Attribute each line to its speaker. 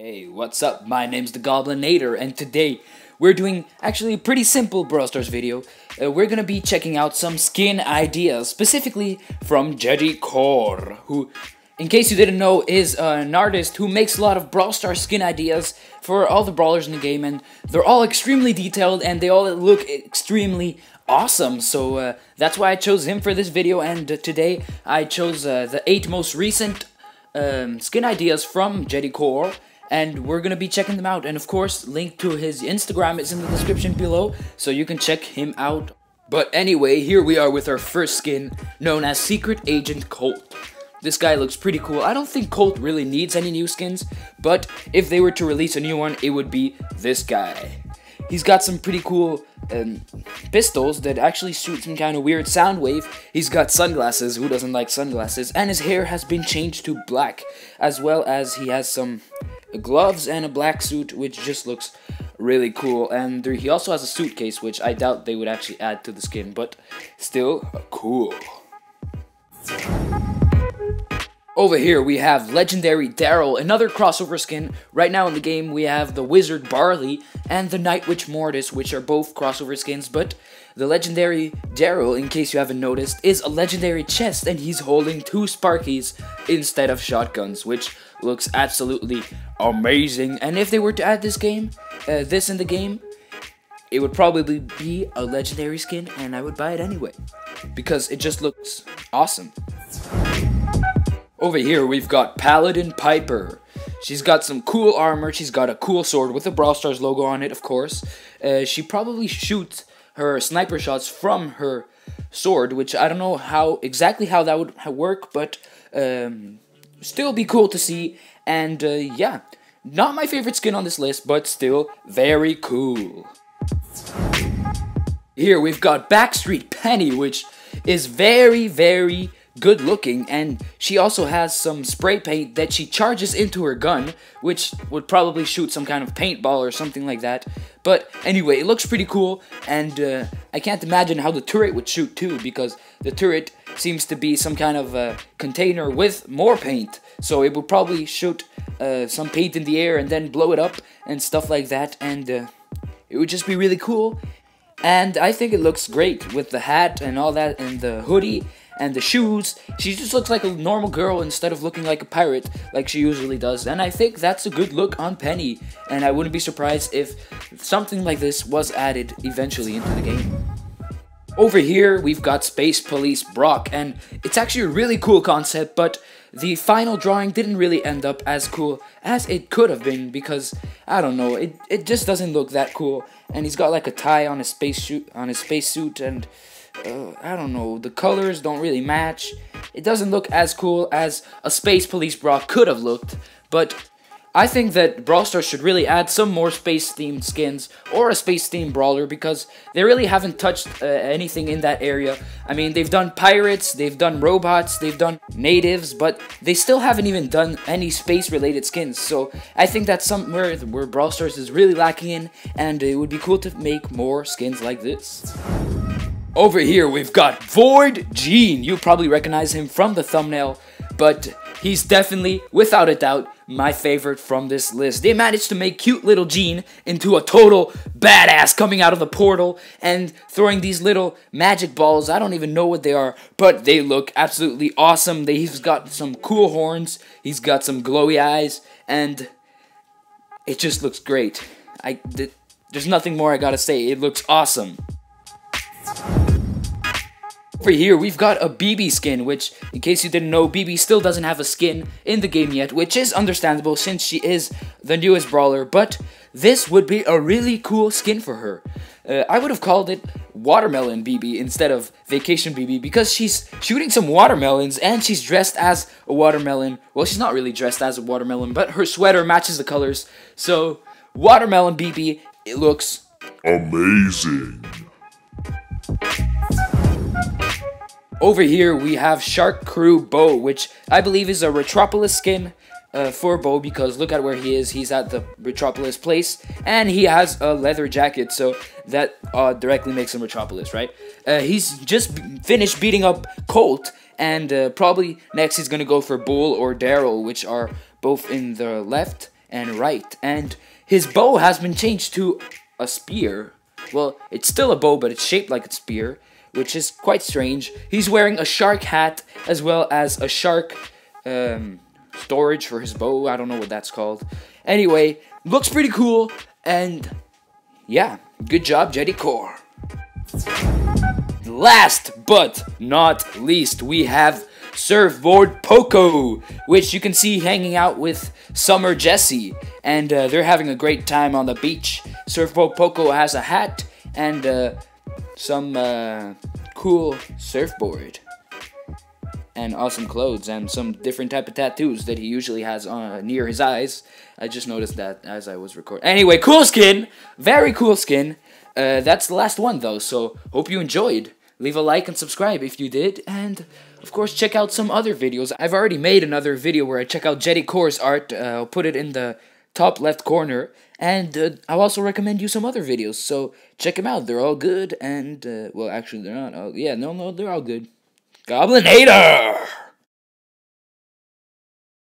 Speaker 1: Hey, what's up? My name's the Goblinator, and today we're doing actually a pretty simple Brawl Stars video. Uh, we're gonna be checking out some skin ideas, specifically from Gedi Kor, who, in case you didn't know, is uh, an artist who makes a lot of Brawl Stars skin ideas for all the brawlers in the game, and they're all extremely detailed and they all look extremely awesome. So uh, that's why I chose him for this video, and today I chose uh, the eight most recent um, skin ideas from Gedi Kor and we're gonna be checking them out. And of course, link to his Instagram is in the description below, so you can check him out. But anyway, here we are with our first skin, known as Secret Agent Colt. This guy looks pretty cool. I don't think Colt really needs any new skins, but if they were to release a new one, it would be this guy. He's got some pretty cool um, pistols that actually shoot some kind of weird sound wave. He's got sunglasses, who doesn't like sunglasses? And his hair has been changed to black, as well as he has some gloves and a black suit, which just looks really cool. And he also has a suitcase, which I doubt they would actually add to the skin, but still cool. Over here we have Legendary Darryl, another crossover skin. Right now in the game we have the Wizard Barley and the Night Witch Mortis, which are both crossover skins, but the Legendary Darryl, in case you haven't noticed, is a Legendary chest and he's holding two Sparkies instead of shotguns, which looks absolutely amazing. And if they were to add this game, uh, this in the game, it would probably be a legendary skin and I would buy it anyway because it just looks awesome. Over here we've got Paladin Piper. She's got some cool armor, she's got a cool sword with the Brawl Stars logo on it of course. Uh, she probably shoots her sniper shots from her sword, which I don't know how exactly how that would work, but um, still be cool to see. And uh, yeah, not my favorite skin on this list, but still very cool. Here we've got Backstreet Penny, which is very, very good looking, and she also has some spray paint that she charges into her gun, which would probably shoot some kind of paintball or something like that. But anyway, it looks pretty cool, and uh, I can't imagine how the turret would shoot too, because the turret seems to be some kind of uh, container with more paint, so it would probably shoot uh, some paint in the air and then blow it up and stuff like that, and uh, it would just be really cool. And I think it looks great with the hat and all that, and the hoodie and the shoes. She just looks like a normal girl instead of looking like a pirate like she usually does. And I think that's a good look on Penny. And I wouldn't be surprised if something like this was added eventually into the game. Over here, we've got Space Police Brock, and it's actually a really cool concept, but the final drawing didn't really end up as cool as it could have been because I don't know, it, it just doesn't look that cool. And he's got like a tie on his space suit on his space suit and I don't know, the colors don't really match. It doesn't look as cool as a Space Police Brock could have looked, but I think that Brawl Stars should really add some more space-themed skins or a space-themed brawler because they really haven't touched uh, anything in that area. I mean, they've done pirates, they've done robots, they've done natives, but they still haven't even done any space-related skins. So I think that's somewhere where Brawl Stars is really lacking in, and it would be cool to make more skins like this. Over here, we've got Void Gene. You probably recognize him from the thumbnail, but he's definitely, without a doubt, my favorite from this list. They managed to make cute little Gene into a total badass coming out of the portal and throwing these little magic balls. I don't even know what they are, but they look absolutely awesome. He's got some cool horns, he's got some glowy eyes, and it just looks great. I, th there's nothing more I gotta say. It looks awesome. Over here, we've got a Bibi skin, which, in case you didn't know, Bibi still doesn't have a skin in the game yet, which is understandable since she is the newest brawler, but this would be a really cool skin for her. Uh, I would have called it Watermelon Bibi instead of Vacation Bibi because she's shooting some watermelons and she's dressed as a watermelon. Well, she's not really dressed as a watermelon, but her sweater matches the colors. So, Watermelon Bibi, it looks
Speaker 2: amazing.
Speaker 1: Over here, we have Shark Crew Bo, which I believe is a Retropolis skin uh, for Bo because look at where he is. He's at the Retropolis place, and he has a leather jacket, so that uh, directly makes him Retropolis, right? Uh, he's just finished beating up Colt, and uh, probably next he's gonna go for Bull or Darryl, which are both in the left and right. And his bow has been changed to a spear. Well, it's still a bow, but it's shaped like a spear, which is quite strange. He's wearing a shark hat as well as a shark um, storage for his bow. I don't know what that's called. Anyway, looks pretty cool, and yeah, good job, Gedi Kor. Last but not least, we have Surfboard Poco, which you can see hanging out with Summer Jessie, and uh, they're having a great time on the beach. Surfboard Poco has a hat and uh, some uh, cool surfboard and awesome clothes and some different type of tattoos that he usually has uh, near his eyes. I just noticed that as I was recording. Anyway, cool skin, very cool skin. Uh, that's the last one though, so hope you enjoyed. Leave a like and subscribe if you did, and of course check out some other videos. I've already made another video where I check out Gedi Kor's art. Uh, I'll put it in the top left corner, and uh, I'll also recommend you some other videos. So check them out. They're all good, and uh, well, actually they're not. All, yeah, no, no, they're all good. Goblinator.